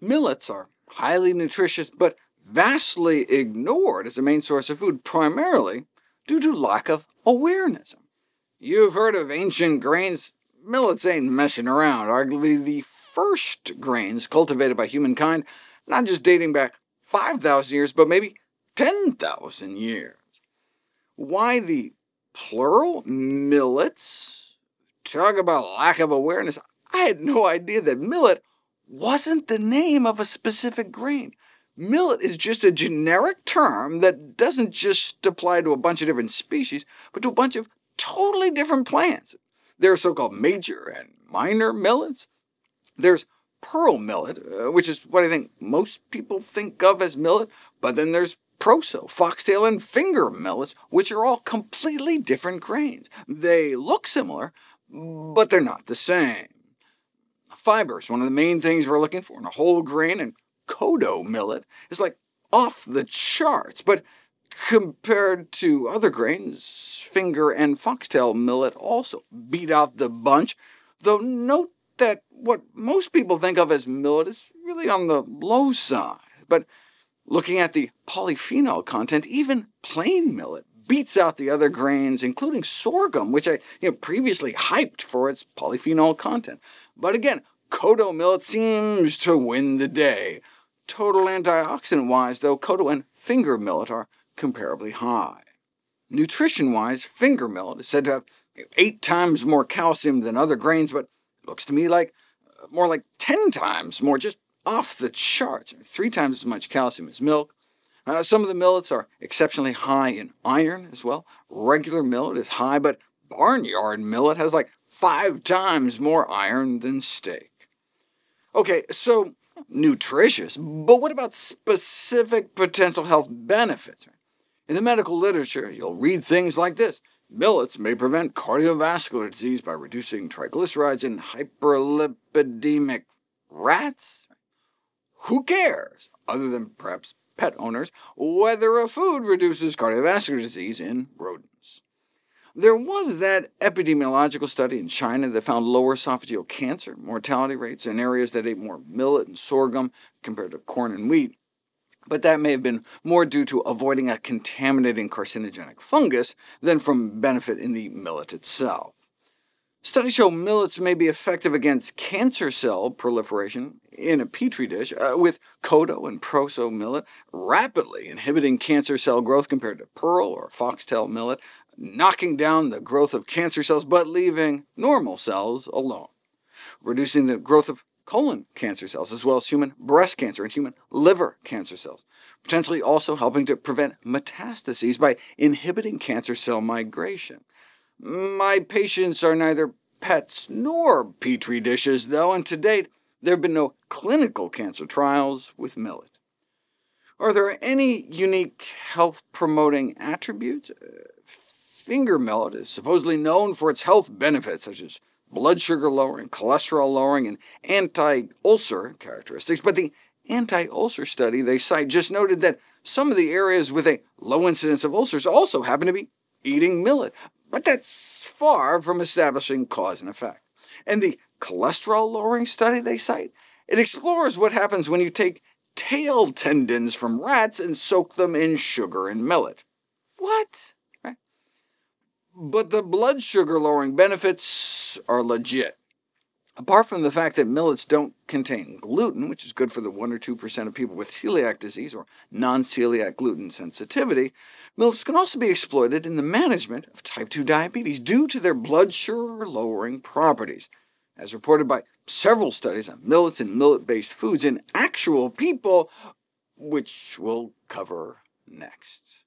Millets are highly nutritious, but vastly ignored as a main source of food, primarily due to lack of awareness. You've heard of ancient grains. Millets ain't messing around, arguably the first grains cultivated by humankind, not just dating back 5,000 years, but maybe 10,000 years. Why the plural millets? Talk about lack of awareness. I had no idea that millet wasn't the name of a specific grain. Millet is just a generic term that doesn't just apply to a bunch of different species, but to a bunch of totally different plants. There are so-called major and minor millets. There's pearl millet, uh, which is what I think most people think of as millet, but then there's proso, foxtail, and finger millets, which are all completely different grains. They look similar, but they're not the same. Fiber is one of the main things we're looking for in a whole grain, and kodo millet is like off the charts, but compared to other grains, finger and foxtail millet also beat out the bunch, though note that what most people think of as millet is really on the low side. But looking at the polyphenol content, even plain millet beats out the other grains, including sorghum, which I you know, previously hyped for its polyphenol content. But again, kodo millet seems to win the day. Total antioxidant-wise, though, kodo and finger millet are comparably high. Nutrition-wise, finger millet is said to have eight times more calcium than other grains, but looks to me like uh, more like 10 times more, just off the charts, three times as much calcium as milk. Uh, some of the millets are exceptionally high in iron as well. Regular millet is high, but barnyard millet has like five times more iron than steak. OK, so nutritious, but what about specific potential health benefits? In the medical literature, you'll read things like this. Millets may prevent cardiovascular disease by reducing triglycerides in hyperlipidemic rats. Who cares, other than perhaps pet owners, whether a food reduces cardiovascular disease in rodents? There was that epidemiological study in China that found lower esophageal cancer mortality rates in areas that ate more millet and sorghum compared to corn and wheat, but that may have been more due to avoiding a contaminating carcinogenic fungus than from benefit in the millet itself. Studies show millets may be effective against cancer cell proliferation in a petri dish, uh, with kodo and proso millet rapidly inhibiting cancer cell growth compared to pearl or foxtail millet, knocking down the growth of cancer cells but leaving normal cells alone, reducing the growth of colon cancer cells, as well as human breast cancer and human liver cancer cells, potentially also helping to prevent metastases by inhibiting cancer cell migration. My patients are neither pets nor petri dishes, though, and to date there have been no clinical cancer trials with millet. Are there any unique health-promoting attributes? Uh, finger millet is supposedly known for its health benefits, such as blood sugar lowering, cholesterol lowering, and anti-ulcer characteristics, but the anti-ulcer study they cite just noted that some of the areas with a low incidence of ulcers also happen to be eating millet, but that's far from establishing cause and effect. And the cholesterol-lowering study they cite, it explores what happens when you take tail tendons from rats and soak them in sugar and millet. What? Right? But the blood sugar lowering benefits are legit. Apart from the fact that millets don't contain gluten, which is good for the 1 or 2% of people with celiac disease or non-celiac gluten sensitivity, millets can also be exploited in the management of type 2 diabetes due to their blood sugar-lowering properties, as reported by several studies on millets and millet-based foods in actual people, which we'll cover next.